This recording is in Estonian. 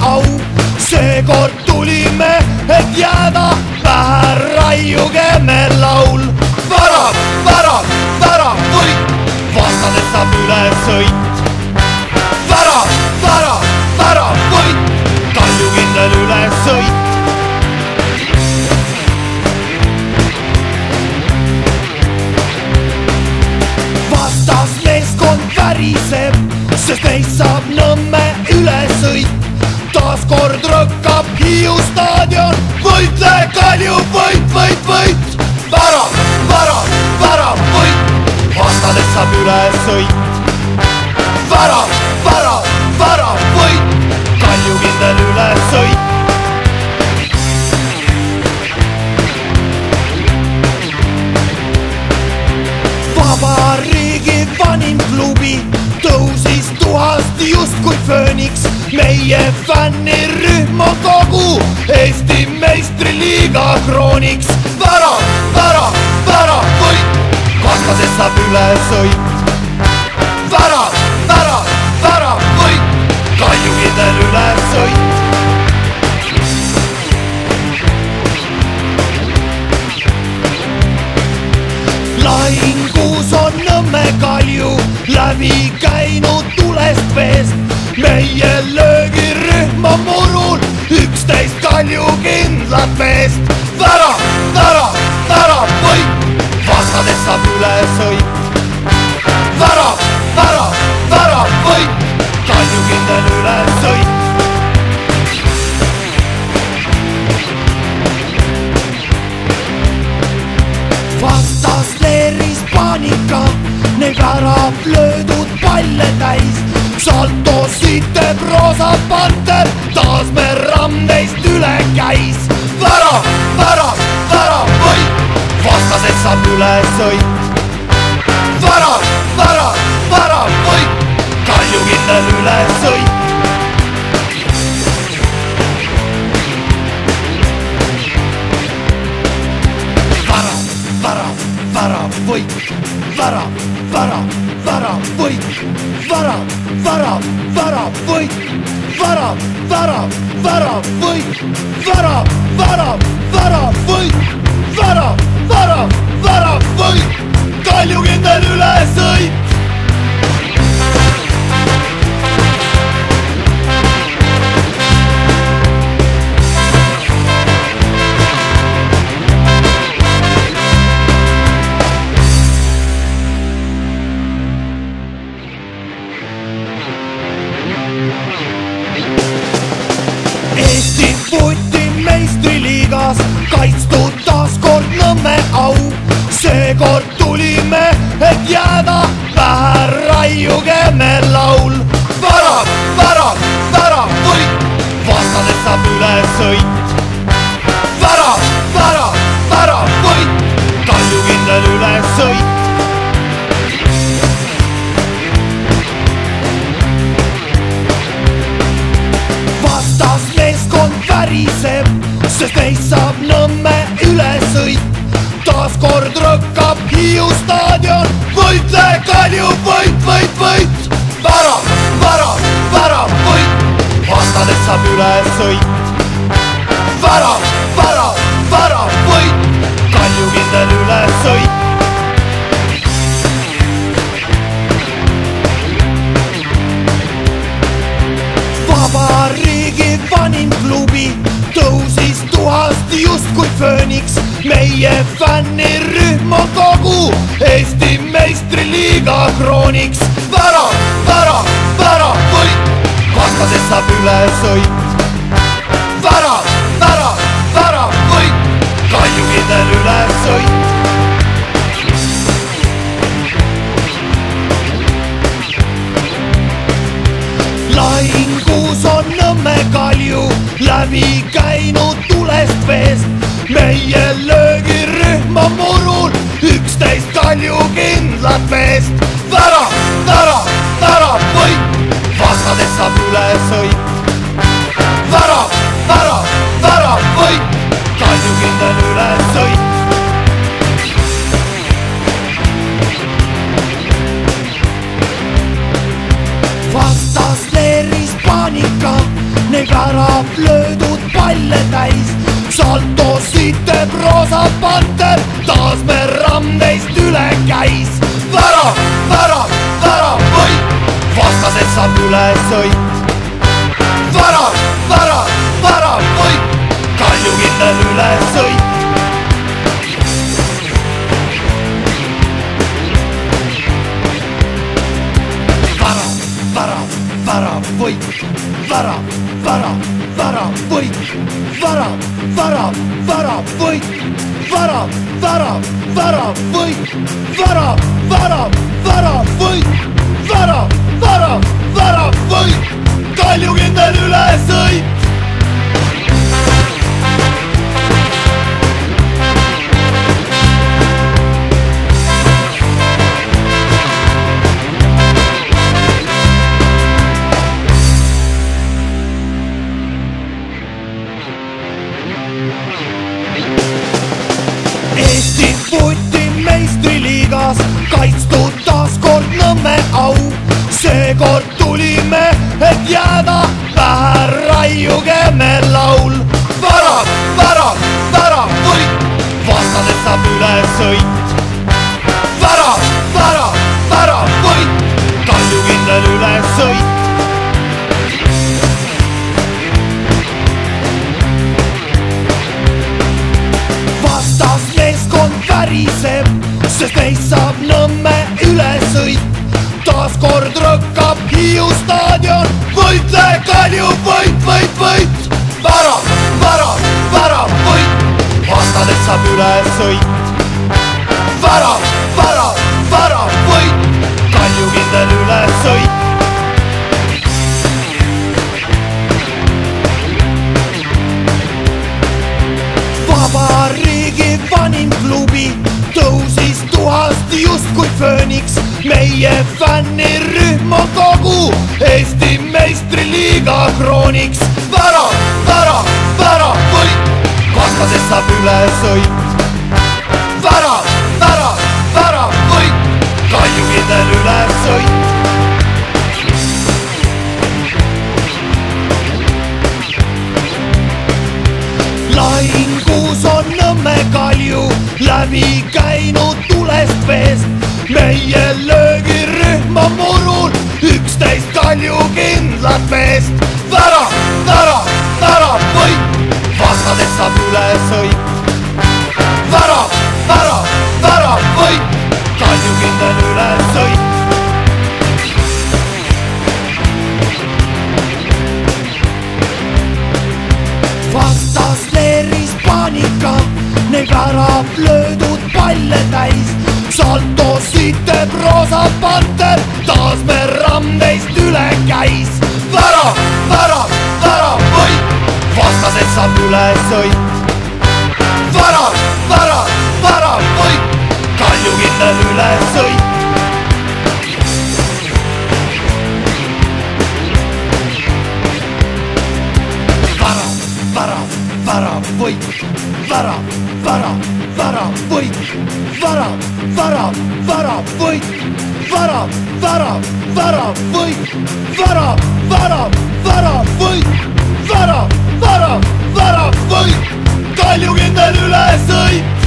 au, seekord tulime, et jääda, vähe raiugeme laul. värav, värav, värav, võit, vastane saab ülesõit. värav, värav, värav, võit, kaljukindel ülesõit. vastasmeeskond väriseb, sest neist saab Nõmme ülesõit. Taaskord rõkkab Hiiu staadion, võitle Kalju, võit, võit, võit. värav, värav, värav, võit, vastane saab ülesõit. värav, meie fännirühm on kogu Eesti meistriliiga krooniks. värav, värav, värav, võit, vastasest saab ülesõit. värav, värav, värav, võit, kaljukindel ülesõit. lahingus on Nõmme Kalju läbi käinud kindlat meest. värav, värav, värav, võit, vastadest saab ülesõit. värav, värav, värav, võit, kaljukindel ülesõit. vastas leeris paanika, neil värav löödud palle täis. saltosid teeb roosa panter, taas me ramm neist üle käis. värav, värav, värav, võit, vastasest saab ülesõit. värav, värav, värav, värav, värav, võit, värav, värav, värav, võit, värav, värav, värav, võit, värav, värav, värav, võit, kaljukindel ülesõit. Rõkkab Hiiu staadion, võitle Kalju, võit, võit, võit. värav, värav, värav, võit, vastasest saab ülesõit. värav, värav, värav, võit, kaljukindel ülesõit. vabariigi vanim klubi tõusis tuhast justkui fööniks. meie fännirühm on kogu Eesti meistriliiga krooniks. värav, värav, värav, võit, vastasest saab ülesõit. värav, värav, värav, võit, kaljukindel ülesõit. lahingus on Nõmme Kalju läbi väravvõit, kaljukindel ülesõit. vastasleeris paanika, neil värav löödud palle täis. Salto siteb roosa panter, taas me rammeist üle käis. värav, värav, väravvõit, vastaselt saab üle sõita. Kaljukindel ülesõit. värav, värav, värav, võit, värav, värav, värav, võit, värav, värav, värav, võit, värav, värav, värav, võit, värav, värav, seekord tulime, et jääda, vähe raiugeme laul. värav, värav, värav, võit, vastane saab ülesõit. värav, värav, värav, võit, kaljukindel ülesõit. vastasmeeskond väriseb, sest neist saab Nõmme ülesõit. taaskord rõkkab Hiiu staadion, võitle Kalju, võit, võit, võit. värav, värav, värav, võit, vastased saab ülesõit. värav, värav, värav, võit, kaljukindel ülesõit. vabariigi justkui fööniks. meie fännirühm on kogu Eesti meistriliiga krooniks. värav, värav, värav, võit, vastasest saab ülesõit. värav, värav, värav, võit, kaljukindel ülesõit. Läbi käinud tulest veest. meie löögirühm on murul üksteist Kalju kindlat meest. värav, värav, värav, võit, vastasest saab ülesõit. värav, värav, värav, võit, Kalju kindel ülesõit. Neid värav löödud palle täis. saltosid teeb roosa panter, taas me randest üle käis. värav, värav, värav, võit, vastased saab ülesõit. värav, värav, värav, võit, kaljukindel ülesõit. värav, värav, värav, võit, värav, värav, värav, võit, värav, värav, värav, võit, värav, värav, värav, võit, värav, värav, värav, võit, värav, värav, värav, võit, kaljukindel ülesõit.